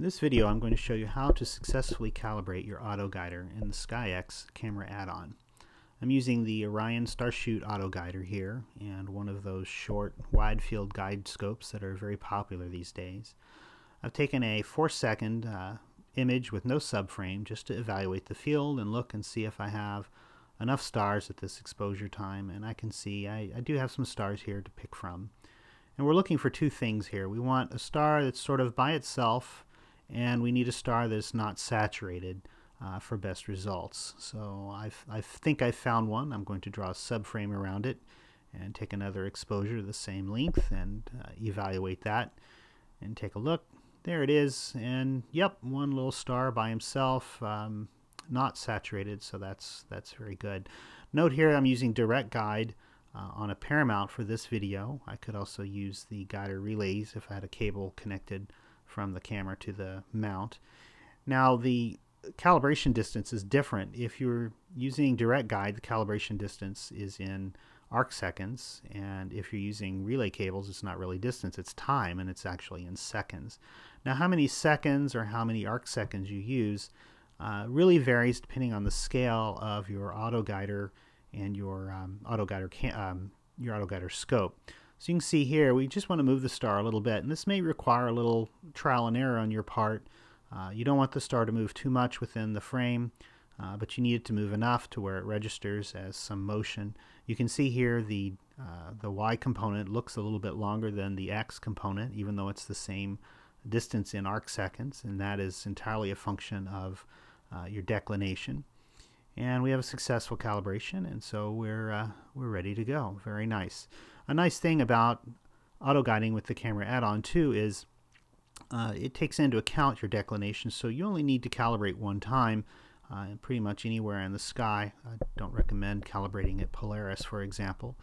In this video I'm going to show you how to successfully calibrate your auto guider in the SkyX camera add-on. I'm using the Orion Starshoot auto guider here and one of those short wide field guide scopes that are very popular these days. I've taken a 4 second uh, image with no subframe just to evaluate the field and look and see if I have enough stars at this exposure time and I can see I, I do have some stars here to pick from. And we're looking for two things here. We want a star that's sort of by itself and we need a star that's not saturated uh, for best results. So I've, I think I found one. I'm going to draw a subframe around it and take another exposure the same length and uh, evaluate that and take a look. There it is, and yep, one little star by himself, um, not saturated, so that's that's very good. Note here I'm using direct guide uh, on a Paramount for this video. I could also use the guider relays if I had a cable connected from the camera to the mount. Now the calibration distance is different. If you're using direct guide, the calibration distance is in arc seconds, and if you're using relay cables, it's not really distance, it's time, and it's actually in seconds. Now, how many seconds or how many arc seconds you use uh, really varies depending on the scale of your auto guider and your um, auto guider um, your auto guider scope. So you can see here, we just want to move the star a little bit, and this may require a little trial and error on your part. Uh, you don't want the star to move too much within the frame, uh, but you need it to move enough to where it registers as some motion. You can see here the, uh, the Y component looks a little bit longer than the X component, even though it's the same distance in arc seconds, and that is entirely a function of uh, your declination and we have a successful calibration and so we're uh, we're ready to go very nice a nice thing about auto guiding with the camera add-on too is uh, it takes into account your declination so you only need to calibrate one time uh, pretty much anywhere in the sky. I don't recommend calibrating at Polaris for example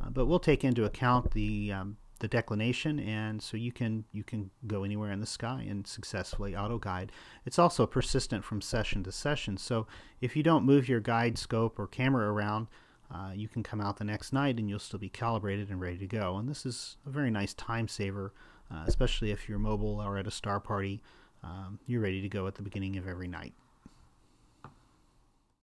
uh, but we'll take into account the um, the declination and so you can you can go anywhere in the sky and successfully auto guide. It's also persistent from session to session so if you don't move your guide scope or camera around uh, you can come out the next night and you'll still be calibrated and ready to go. And this is a very nice time saver uh, especially if you're mobile or at a star party. Um, you're ready to go at the beginning of every night